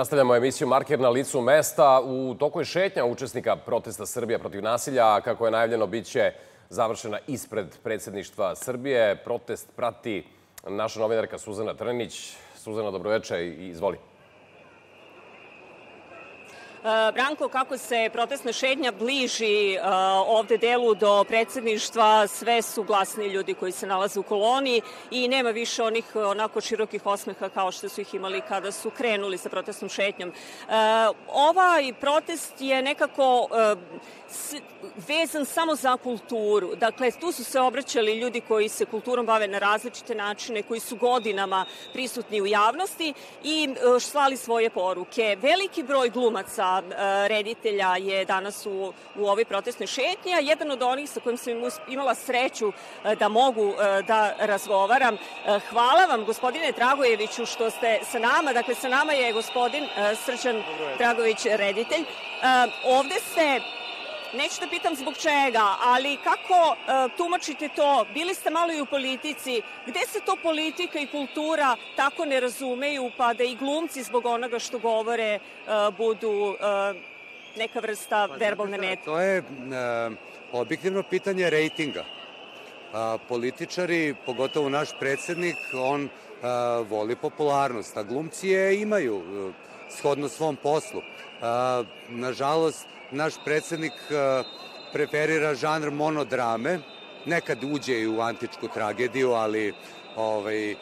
Nastavljamo emisiju Marker na licu mesta. U toku je šetnja učesnika protesta Srbija protiv nasilja, a kako je najavljeno, bit će završena ispred predsedništva Srbije. Protest prati naša novinarka Suzana Trnić. Suzana, dobroveče i izvoli. E, Branko, kako se protestna šednja bliži e, ovde delu do predsedništva, sve su glasni ljudi koji se nalaze u koloni i nema više onih onako širokih osmeha kao što su ih imali kada su krenuli sa protestnom šetnjom. E, ovaj protest je nekako vezan samo za kulturu. Dakle, tu su se obraćali ljudi koji se kulturom bave na različite načine, koji su godinama prisutni u javnosti i slali svoje poruke. Veliki broj glumaca E, reditelja je danas u, u ovoj protestnoj šetnji, a jedan od onih sa kojim sam imala sreću e, da mogu e, da razgovaram. Hvala vam, gospodine Dragojeviću, što ste sa nama. Dakle, sa nama je gospodin Srđan Dragović, reditelj. Ovde ste Neću da pitam zbog čega, ali kako uh, tumačite to? Bili ste malo i u politici. Gde se to politika i kultura tako ne razumeju, pa da i glumci zbog onoga što govore uh, budu uh, neka vrsta pa, verbalne mete? To je objektivno pitanje rejtinga. Političari, pogotovo naš predsednik, on voli popularnost, a glumci je imaju a, shodno svom poslu. Nažalost, naš predsednik e, preferira žanr monodrame, nekad uđe i u antičku tragediju, ali ovaj,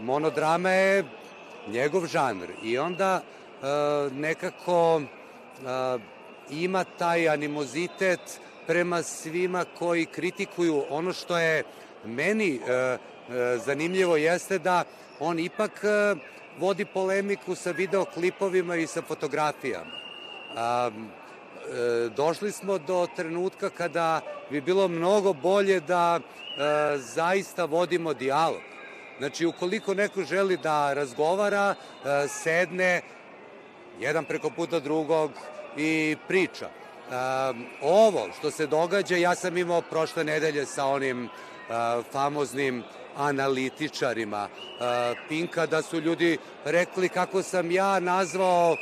monodrama je njegov žanr i onda uh, nekako ima taj animozitet prema svima koji kritikuju ono što je meni uh, zanimljivo jeste da on ipak vodi polemiku sa videoklipovima i sa fotografijama. Um, E, došli smo do trenutka kada bi bilo mnogo bolje da e, zaista vodimo dijalog. Znači, ukoliko neko želi da razgovara, e, sedne jedan preko puta drugog i priča. Ovo što se događa, ja sam imao prošle nedelje sa onim famoznim analitičarima Pinka, da su ljudi rekli kako sam ja nazvao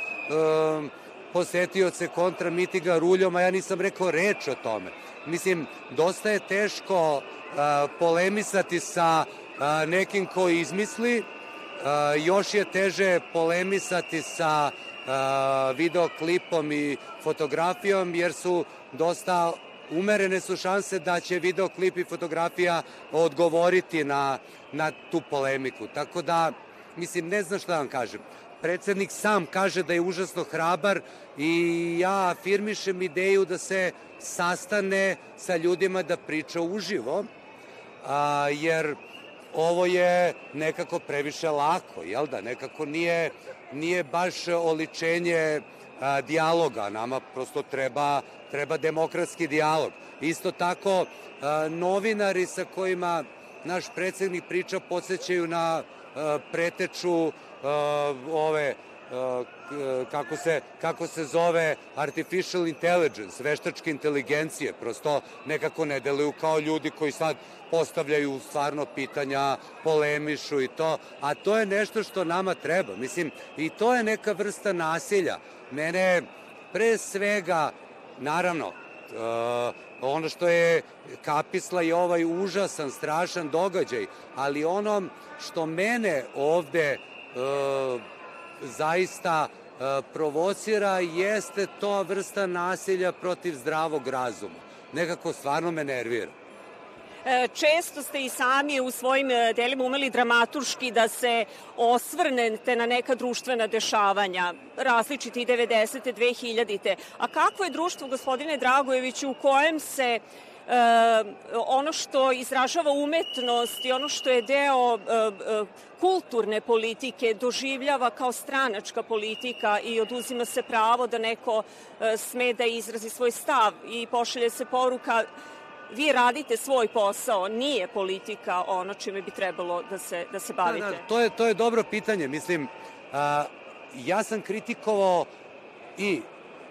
posetioce kontra mitiga ruljom, a ja nisam rekao reč o tome. Mislim, dosta je teško a, polemisati sa nekim ko izmisli, još je teže polemisati sa a, videoklipom i fotografijom, jer su dosta umerene su šanse da će videoklip i fotografija odgovoriti na, na tu polemiku. Tako da, mislim, ne znam šta da vam kažem predsednik sam kaže da je užasno hrabar i ja afirmišem ideju da se sastane sa ljudima da priča uživo, a, jer ovo je nekako previše lako, jel da? Nekako nije, nije baš oličenje dijaloga, nama prosto treba, treba demokratski dijalog. Isto tako, novinari sa kojima naš predsednik priča podsjećaju na preteču ove kako se, kako se zove artificial intelligence, veštačke inteligencije, prosto nekako ne deluju kao ljudi koji sad postavljaju stvarno pitanja, polemišu i to, a to je nešto što nama treba. Mislim, i to je neka vrsta nasilja. Mene pre svega, naravno, uh, ono što je kapisla i ovaj užasan, strašan događaj, ali ono što mene ovde e, zaista e, provocira jeste to vrsta nasilja protiv zdravog razuma. Nekako stvarno me nervira. E, često ste i sami u svojim e, delima umeli dramaturški da se osvrnete na neka društvena dešavanja, različiti i 90. 2000. A kakvo je društvo, gospodine Dragojeviću, u kojem se ono što izražava umetnost i ono što je deo e, e, kulturne politike doživljava kao stranačka politika i oduzima se pravo da neko sme da izrazi svoj stav i pošalje se poruka vi radite svoj posao, nije politika ono čime bi trebalo da se, da se bavite? Da, da, to, je, to je dobro pitanje. Mislim, a, ja sam kritikovao i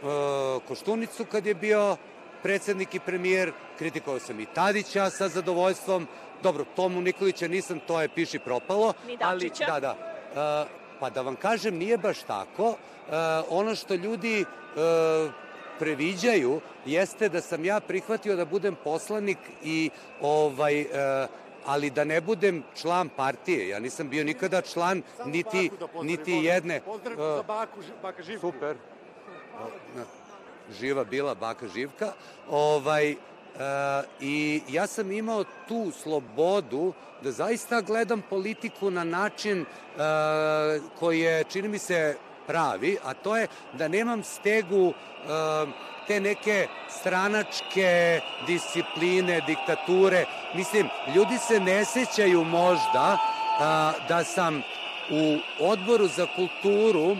a, Koštunicu kad je bio predsednik i premijer, kritikovao sam i Tadića sa zadovoljstvom, dobro, Tomu Nikolića nisam, to je piši propalo. Ni. Ali, da, da. Uh, Pa da vam kažem, nije baš tako. Ono što ljudi previđaju jeste da sam ja prihvatio da budem poslanik i ovaj ali da ne budem član partije. Ja nisam bio nikada član Samo niti, da niti jedne... Pozdrav za baku, baka Živka. Super. Živa bila baka Živka. Ovaj, uh, I ja sam imao tu slobodu da zaista gledam politiku na način uh, koji je, čini mi se, pravi, a to je da nemam stegu uh, te neke stranačke discipline, diktature. Mislim, ljudi se ne sećaju možda a, da sam u odboru za kulturu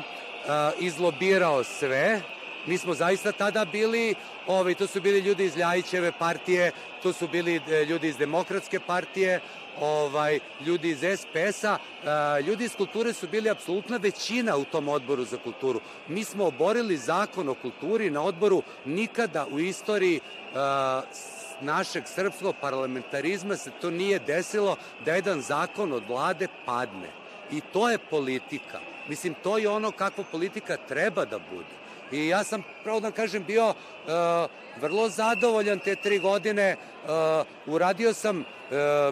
a, izlobirao sve. Mi smo zaista tada bili, ovaj, to su bili ljudi iz Ljajićeve partije, to su bili e, ljudi iz Demokratske partije, ovaj, ljudi iz SPS-a, ljudi iz kulture su bili apsolutna većina u tom odboru za kulturu. Mi smo oborili zakon o kulturi na odboru nikada u istoriji našeg srpskog parlamentarizma se to nije desilo da jedan zakon od vlade padne. I to je politika. Mislim, to je ono kako politika treba da bude. I ja sam, pravo da kažem, bio uh, vrlo zadovoljan te tri godine. Uh, uradio sam uh,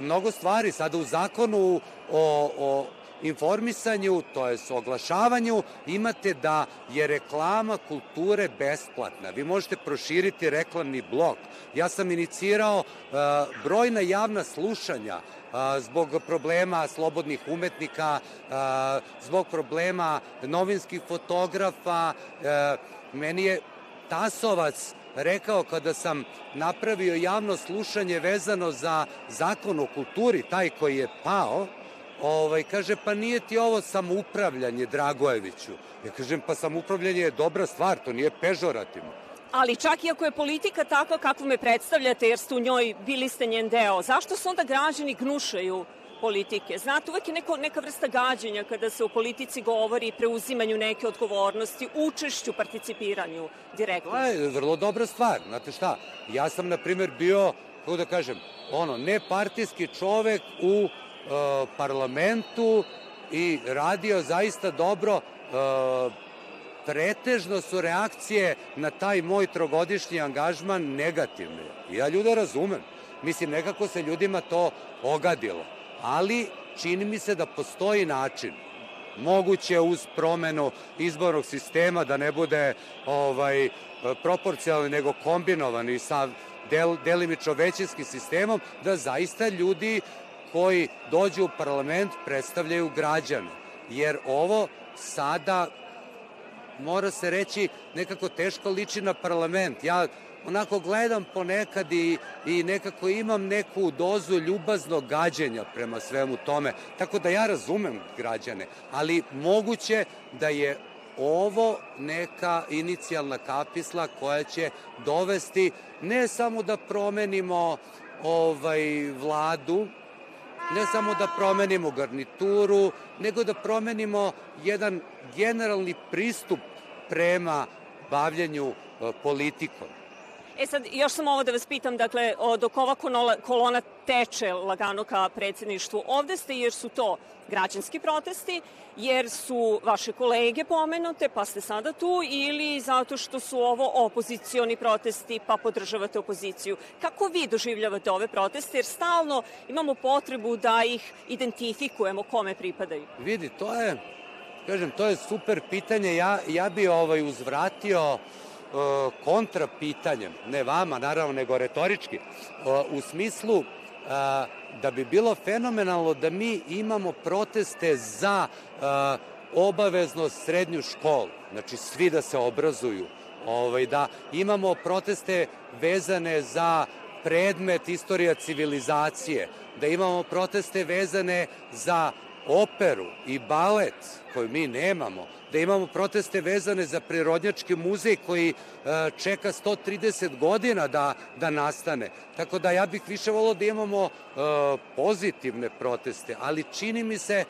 mnogo stvari. Sada u zakonu o, o informisanju, to je oglašavanju, imate da je reklama kulture besplatna. Vi možete proširiti reklamni blok. Ja sam inicirao uh, brojna javna slušanja uh, zbog problema slobodnih umetnika, uh, zbog problema novinskih fotografa. Meni je Tasovac rekao kada sam napravio javno slušanje vezano za zakon o kulturi, taj koji je pao, ovaj, kaže, pa nije ti ovo samoupravljanje, Dragojeviću. Ja kažem, pa samoupravljanje je dobra stvar, to nije pežorativno. Ali čak i ako je politika takva kakvu me predstavljate, jer ste u njoj, bili ste njen deo, zašto se onda građani gnušaju politike. Znate, uvek je neko, neka vrsta gađenja kada se u politici govori preuzimanju neke odgovornosti, učešću, participiranju direktno. To je vrlo dobra stvar. Znate šta, ja sam, na primjer, bio, kako da kažem, ono, nepartijski čovek u parlamentu i radio zaista dobro. E, pretežno su reakcije na taj moj trogodišnji angažman negativne. Ja ljude razumem. Mislim, nekako se ljudima to ogadilo. Ali čini mi se da postoji način moguće uz promenu izbornog sistema da ne bude ovaj proporcionalni nego kombinovani sa del, delimično većinskim sistemom da zaista ljudi koji dođu u parlament predstavljaju građane. Jer ovo sada, mora se reći, nekako teško liči na parlament. Ja onako gledam ponekad i, i nekako imam neku dozu ljubaznog gađenja prema svemu tome. Tako da ja razumem građane, ali moguće da je ovo neka inicijalna kapisla koja će dovesti ne samo da promenimo ovaj vladu, ne samo da promenimo garnituru, nego da promenimo jedan generalni pristup prema bavljanju e, politikom. E sad, još sam ovo da vas pitam, dakle, dok ova kolona teče lagano ka predsedništvu, ovde ste jer su to građanski protesti, jer su vaše kolege pomenute, pa ste sada tu, ili zato što su ovo opozicioni protesti, pa podržavate opoziciju. Kako vi doživljavate ove proteste, jer stalno imamo potrebu da ih identifikujemo kome pripadaju? Vidi, to je, kažem, to je super pitanje. Ja, ja bi ovaj uzvratio kontra pitanjem, ne vama naravno, nego retorički, e, u smislu e, da bi bilo fenomenalno da mi imamo proteste za obavezno srednju školu, znači svi da se obrazuju, ovaj, da imamo proteste vezane za predmet istorija civilizacije, da imamo proteste vezane za operu i balet koju mi nemamo, da imamo proteste vezane za Prirodnjački muzej koji e, čeka 130 godina da, da nastane. Tako da ja bih više volao da imamo e, pozitivne proteste, ali čini mi se e,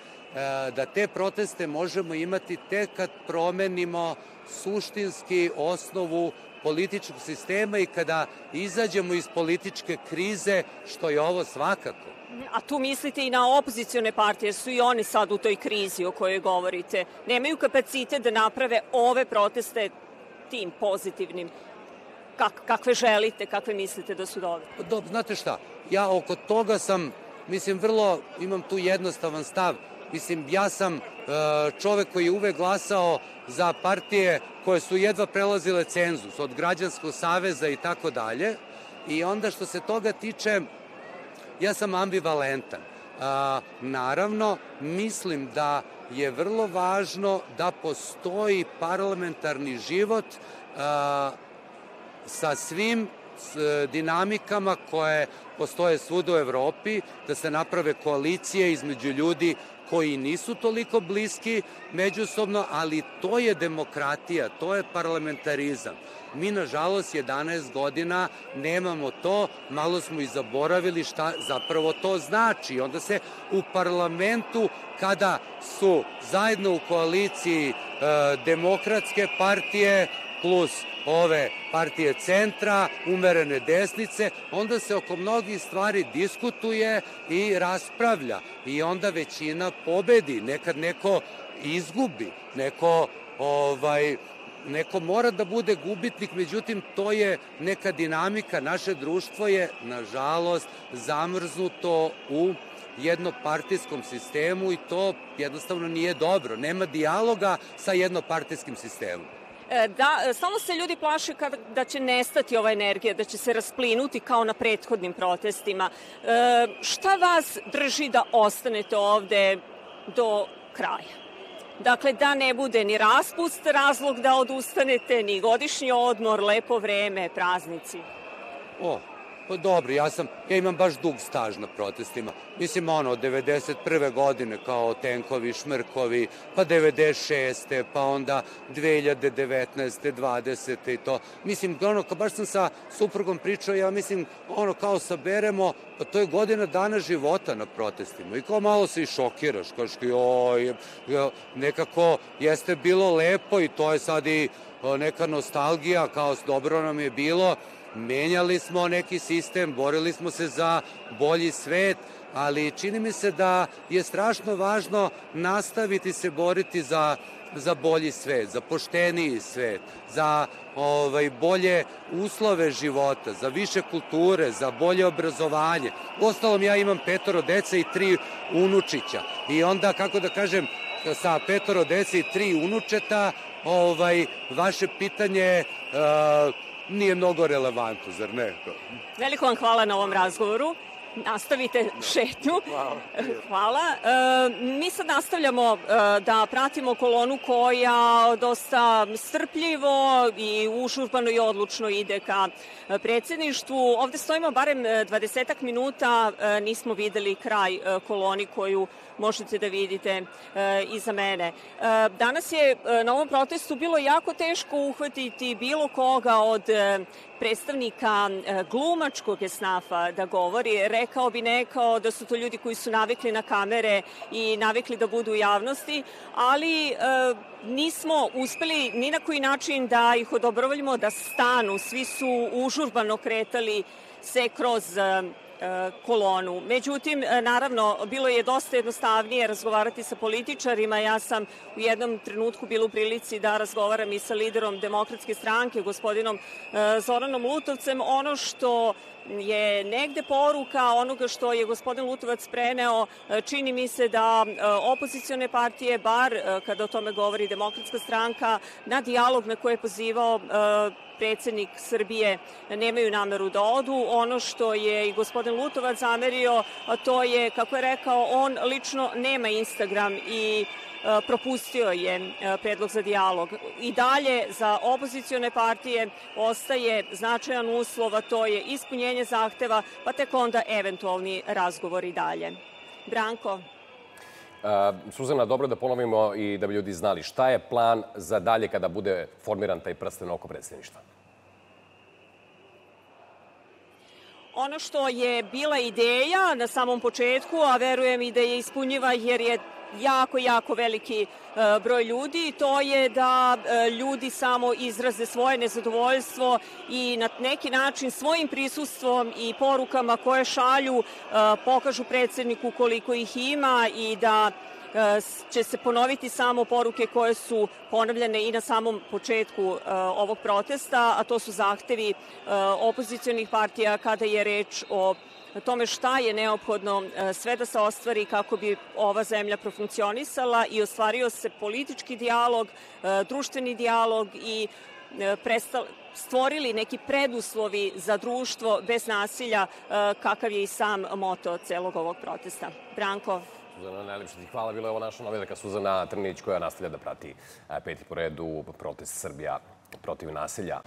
da te proteste možemo imati tek kad promenimo suštinski osnovu političkog sistema i kada izađemo iz političke krize, što je ovo svakako. A tu mislite i na opozicione partije, jer su i oni sad u toj krizi o kojoj govorite. Nemaju kapacitet da naprave ove proteste tim pozitivnim kak, kakve želite, kakve mislite da su dobre? Pa dobro, znate šta, ja oko toga sam, mislim, vrlo, imam tu jednostavan stav. Mislim, ja sam e, čovek koji je uvek glasao za partije koje su jedva prelazile cenzus, od građanskog saveza i tako dalje. I onda što se toga tiče, ja sam ambivalentan. A, naravno, mislim da je vrlo važno da postoji parlamentarni život a, sa svim dinamikama koje postoje svuda u Evropi, da se naprave koalicije između ljudi koji nisu toliko bliski međusobno, ali to je demokratija, to je parlamentarizam. Mi, nažalost, 11 godina nemamo to, malo smo i zaboravili šta zapravo to znači. Onda se u parlamentu, kada su zajedno u koaliciji e, demokratske partije, plus ove partije centra, umerene desnice, onda se oko mnogih stvari diskutuje i raspravlja. I onda većina pobedi, nekad neko izgubi, neko ovaj neko mora da bude gubitnik, međutim to je neka dinamika, naše društvo je nažalost zamrznuto u jednopartijskom sistemu i to jednostavno nije dobro. Nema dijaloga sa jednopartijskim sistemom. E, da, e, samo se ljudi plaše kada, da će nestati ova energija, da će se rasplinuti kao na prethodnim protestima. E, šta vas drži da ostanete ovde do kraja? Dakle, da ne bude ni raspust razlog da odustanete, ni godišnji odmor, lepo vreme, praznici. O, Pa dobro, ja sam, ja imam baš dug staž na protestima. Mislim, ono, od 91. godine kao tenkovi, šmrkovi, pa 96. pa onda 2019. 20. i to. Mislim, ono, kao baš sam sa suprugom pričao, ja mislim, ono, kao saberemo, pa to je godina dana života na protestima. I kao malo se i šokiraš, što, joj, nekako jeste bilo lepo i to je sad i neka nostalgija, kao dobro nam je bilo, menjali smo neki sistem, borili smo se za bolji svet, ali čini mi se da je strašno važno nastaviti se boriti za za bolji svet, za pošteniji svet, za ovaj, bolje uslove života, za više kulture, za bolje obrazovanje. Ostalom, ja imam petoro dece i tri unučića. I onda, kako da kažem, sa petoro dece i tri unučeta, ovaj, vaše pitanje uh, nije mnogo relevantno, zar ne? Veliko vam hvala na ovom razgovoru. Nastavite šetnju. Hvala. Hvala. E, mi sad nastavljamo e, da pratimo kolonu koja dosta strpljivo i užurbano i odlučno ide ka predsedništvu. Ovde stojimo barem 20 minuta, e, nismo videli kraj e, koloni koju možete da vidite e, iza mene. E, danas je e, na ovom protestu bilo jako teško uhvatiti bilo koga od e, predstavnika e, glumačkog esnafa da govori. Rekao bi nekao da su to ljudi koji su navikli na kamere i navikli da budu u javnosti, ali e, nismo uspeli ni na koji način da ih odobrovoljimo da stanu. Svi su užurbano kretali se kroz e, kolonu. Međutim, e, naravno, bilo je dosta jednostavnije razgovarati sa političarima. Ja sam u jednom trenutku bila u prilici da razgovaram i sa liderom demokratske stranke, gospodinom e, Zoranom Lutovcem. Ono što je negde poruka onoga što je gospodin Lutovac preneo, čini mi se da opozicione partije, bar kada o tome govori demokratska stranka, na dijalog na koje je pozivao predsednik Srbije nemaju nameru da odu. Ono što je i gospodin Lutovac zamerio, to je, kako je rekao, on lično nema Instagram i e, propustio je e, predlog za dijalog. I dalje za opozicione partije ostaje značajan uslov, a to je ispunjenje zahteva, pa tek onda eventualni razgovori dalje. Branko? Uh, Suzana, dobro da ponovimo i da bi ljudi znali šta je plan za dalje kada bude formiran taj prsten oko predsedništva? Ono što je bila ideja na samom početku, a verujem i da je ispunjiva jer je jako, jako veliki broj ljudi. To je da ljudi samo izraze svoje nezadovoljstvo i na neki način svojim prisustvom i porukama koje šalju pokažu predsedniku koliko ih ima i da će se ponoviti samo poruke koje su ponavljene i na samom početku e, ovog protesta, a to su zahtevi e, opozicijonih partija kada je reč o tome šta je neophodno e, sve da se ostvari kako bi ova zemlja profunkcionisala i ostvario se politički dijalog, društveni dijalog i prestali, stvorili neki preduslovi za društvo bez nasilja, kakav je i sam moto celog ovog protesta. Branko? Suzana, najlepše ti hvala. Bila je ovo naša novinarka Suzana Trnić koja nastavlja da prati peti po redu protest Srbija protiv nasilja.